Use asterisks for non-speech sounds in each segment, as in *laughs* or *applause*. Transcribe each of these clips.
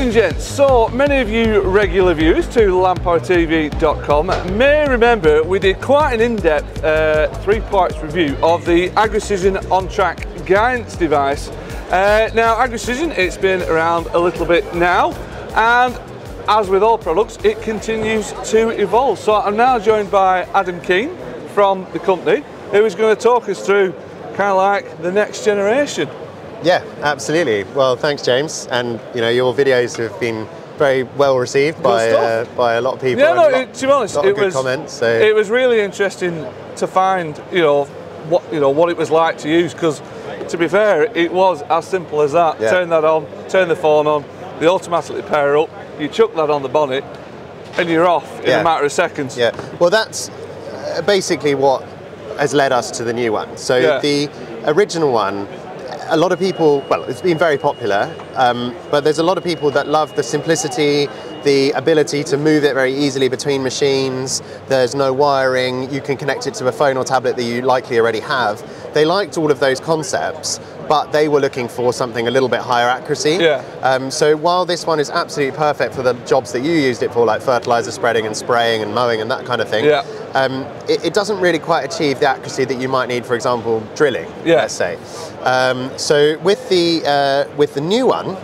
Ladies and gents, so many of you regular viewers to landpowertv.com may remember we did quite an in-depth uh, three parts review of the Agricision OnTrak guidance device. Uh, now Agricision, it's been around a little bit now and as with all products, it continues to evolve. So I'm now joined by Adam Keane from the company who is going to talk us through kind of like the next generation. Yeah, absolutely. Well, thanks, James. And you know, your videos have been very well received by uh, by a lot of people. Yeah, no. Lot, to be honest, it was comments. So. It was really interesting to find, you know, what you know what it was like to use. Because, to be fair, it was as simple as that. Yeah. Turn that on, turn the phone on, they automatically pair up. You chuck that on the bonnet, and you're off in yeah. a matter of seconds. Yeah. Well, that's uh, basically what has led us to the new one. So yeah. the original one a lot of people, well, it's been very popular, um, but there's a lot of people that love the simplicity, the ability to move it very easily between machines. There's no wiring. You can connect it to a phone or tablet that you likely already have. They liked all of those concepts, but they were looking for something a little bit higher accuracy. Yeah. Um, so while this one is absolutely perfect for the jobs that you used it for, like fertilizer spreading and spraying and mowing and that kind of thing, yeah. Um, it, it, doesn't really quite achieve the accuracy that you might need, for example, drilling. Yeah. Let's say. Um, so with the uh, with the new one.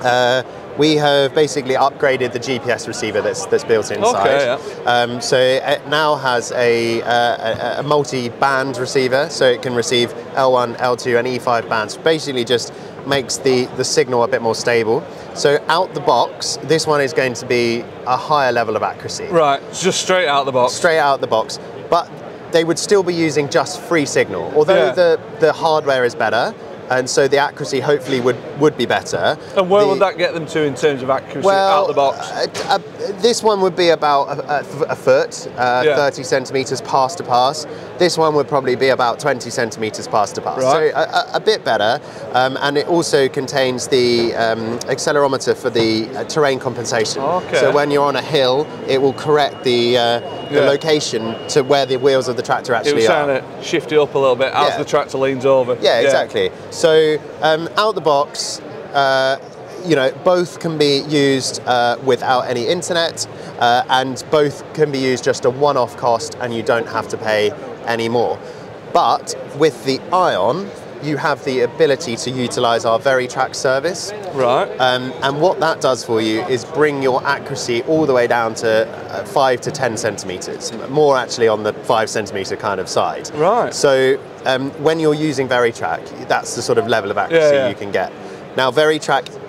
Uh, we have basically upgraded the GPS receiver that's, that's built inside. Okay, yeah. um, so it now has a, uh, a, a multi-band receiver, so it can receive L1, L2, and E5 bands. Basically, just makes the, the signal a bit more stable. So out the box, this one is going to be a higher level of accuracy. Right, just straight out the box. Straight out the box. But they would still be using just free signal. Although yeah. the, the hardware is better, and so the accuracy hopefully would, would be better. And where the, would that get them to in terms of accuracy well, out the box? Uh, this one would be about a, a, a foot, uh, yeah. 30 centimetres pass to pass. This one would probably be about 20 centimetres pass to pass. Right. So a, a, bit better. Um, and it also contains the um, accelerometer for the uh, terrain compensation. Okay. So when you're on a hill, it will correct the, uh, the yeah. location to where the wheels of the tractor actually it are. It to shift it up a little bit as yeah. the tractor leans over. Yeah, exactly. So um, out the box, uh, you know, both can be used uh, without any internet, uh, and both can be used just a one-off cost, and you don't have to pay any more. But with the Ion, you have the ability to utilize our VeriTrack service. Right. Um, and what that does for you is bring your accuracy all the way down to uh, five to 10 centimeters, more actually on the five centimeter kind of side. Right. So um, when you're using VeriTrack, that's the sort of level of accuracy yeah, yeah. you can get. Now, VeriTrack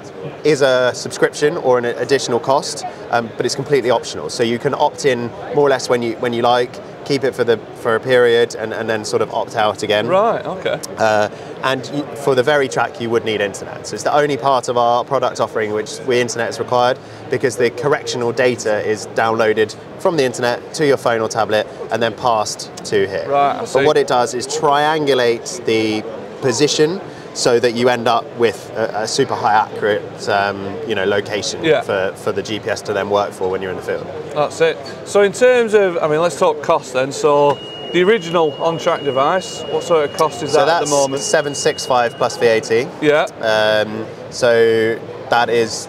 is a subscription or an additional cost, um, but it's completely optional. So you can opt in more or less when you when you like keep it for the for a period and, and then sort of opt out again. Right. Okay. Uh, and you, for the VeriTrack, you would need internet. So it's the only part of our product offering which we internet is required because the correctional data is downloaded from the internet to your phone or tablet and then passed to here. Right. But what it does is triangulate the position so that you end up with a, a super high accurate um, you know location yeah. for, for the GPS to then work for when you're in the field. That's it. So in terms of, I mean, let's talk cost then. So the original OnTrak device, what sort of cost is so that at the moment? 765 plus VAT. Yeah. Um, so that is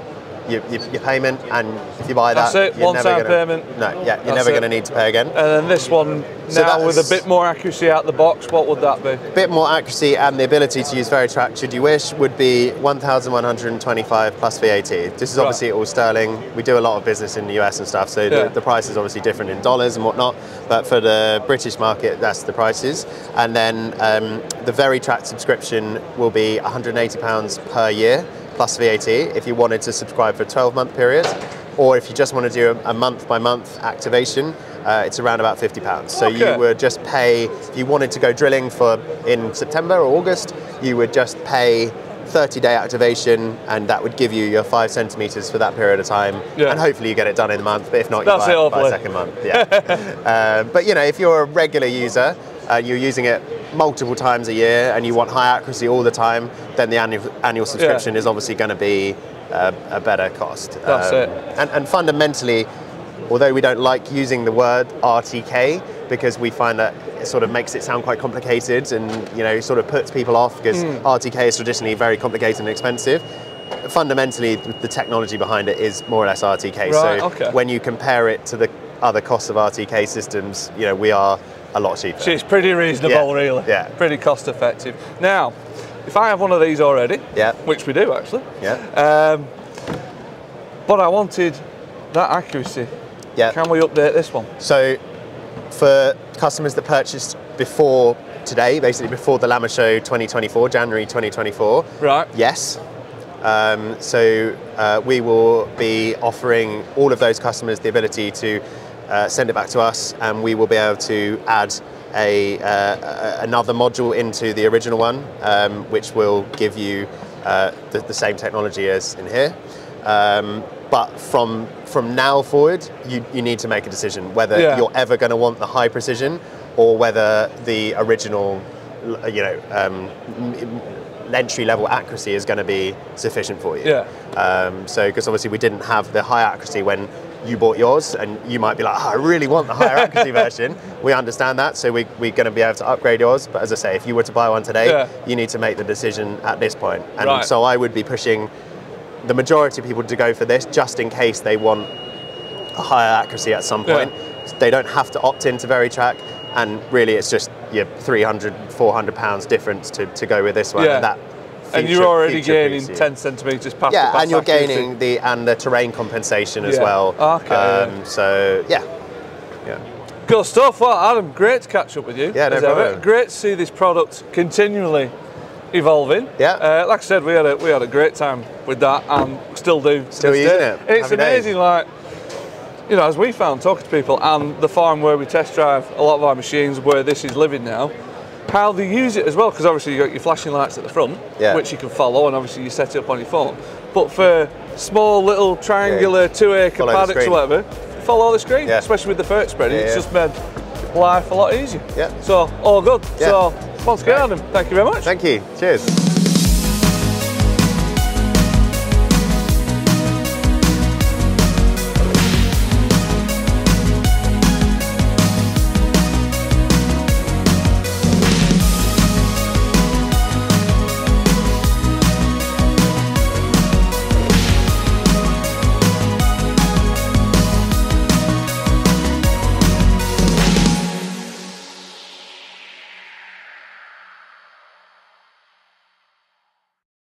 your, your, your, payment, and if you buy that, That's it, one time payment. No, yeah, you're never going to need to pay again. And then this one, so now with a bit more accuracy out the box, what would that be? A bit more accuracy and the ability to use VeriTrack, should you wish, would be 1,125 plus VAT. This is obviously right. all sterling. We do a lot of business in the US and stuff, so yeah. the, the, price is obviously different in dollars and whatnot, but for the British market, that's the prices. And then um, the VeriTrack subscription will be £180 per year plus VAT if you wanted to subscribe for a 12 month period, or if you just want to do a, month by month activation, uh, it's around about 50 pounds. So okay. you would just pay, if you wanted to go drilling for in September or August, you would just pay 30 day activation and that would give you your five centimeters for that period of time yeah. and hopefully you get it done in a month but if not That's you buy, buy a second month yeah *laughs* uh, but you know if you're a regular user uh, you're using it multiple times a year and you want high accuracy all the time, then the annual, annual subscription yeah. is obviously going to be a, a, better cost. That's um, it. And, and fundamentally, although we don't like using the word RTK because we find that it sort of makes it sound quite complicated and you know sort of puts people off because mm. RTK is traditionally very complicated and expensive. fundamentally, the technology behind it is more or less RTK. Right, so okay. when you compare it to the other costs of RTK systems, you know, we are a lot cheaper. So it's pretty reasonable, Yeah, really. yeah. Pretty cost effective. Now, if I have one of these already, Yeah. which we do actually, Yeah. um, but I wanted that accuracy. Yeah. Can we update this one? So, for customers that purchased before today, basically before the LAMMA Show 2024, January 2024, Right. yes. Um, so uh, we will be offering all of those customers the ability to uh, send it back to us, and we will be able to add a, uh, another module into the original one, um, which will give you uh, the, the same technology as in here. Um, but from from now forward, you, you need to make a decision whether Yeah. you're ever going to want the high precision or whether the original, you know, um, entry level accuracy is going to be sufficient for you. Yeah. Um, so, because obviously we didn't have the high accuracy when you bought yours, and you might be like, oh, I really want the higher accuracy *laughs* version. We understand that, so we, we're going to be able to upgrade yours. But as I say, if you were to buy one today, Yeah. you need to make the decision at this point. And Right. so I would be pushing the majority of people to go for this just in case they want a higher accuracy at some Yeah. point. They don't have to opt into VeriTrack, and really it's just your 300, 400 pounds difference to, to go with this one. Yeah. And, that and you're already gaining you. 10 centimetres past Yeah, and you're gaining the and the terrain compensation as Yeah. well. Okay, Um. So yeah, yeah. Good stuff. Well, Adam, great to catch up with you. Yeah, no as ever. Great to see this product continually evolving. Yeah. Uh, like I said, we had a we had a great time with that, and still do. Still using day. it. And It's Happy days. amazing, like you know, as we found talking to people and the farm where we test drive a lot of our machines, where this is living now. How they use it as well, because obviously you've got your flashing lights at the front, Yeah. which you can follow, and obviously you set it up on your phone. But for small little triangular two acre paddocks or whatever, follow the screen, Yeah. especially with the ferret spreading. Yeah, it's yeah. just made life a lot easier. Yeah. So all good. Yeah. So once again. Adam, thank you very much. Thank you. Cheers.